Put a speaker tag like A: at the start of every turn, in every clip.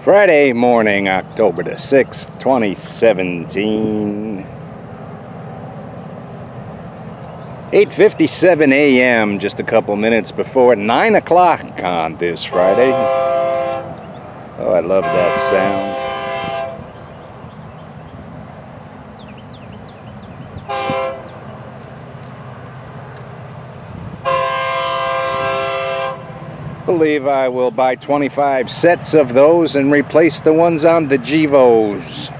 A: Friday morning, October the 6th, 2017. 8.57 a.m., just a couple minutes before 9 o'clock on this Friday. Oh, I love that sound. Believe I will buy 25 sets of those and replace the ones on the Gevos.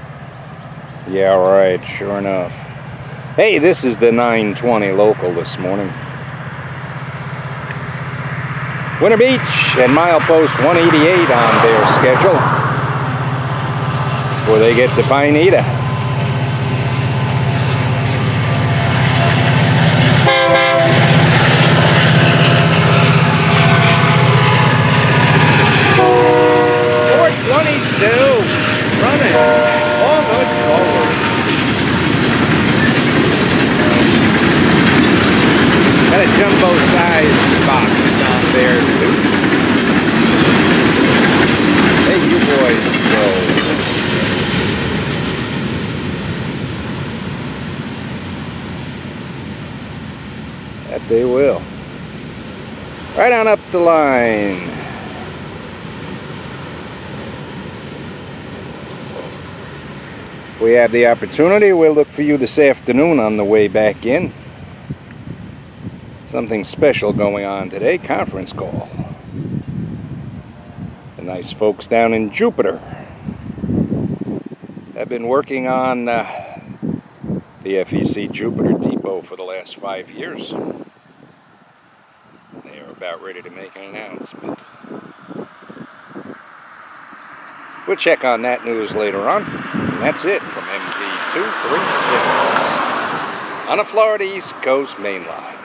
A: Yeah, right, sure enough. Hey, this is the 920 local this morning. Winter Beach and milepost 188 on their schedule before they get to Pineda. Jumbo sized box down there too. Hey, you boys go. That they will. Right on up the line. We have the opportunity, we'll look for you this afternoon on the way back in something special going on today conference call. The nice folks down in Jupiter have been working on uh, the FEC Jupiter Depot for the last five years. They are about ready to make an announcement. We'll check on that news later on. And that's it from MP236 on a Florida East Coast main line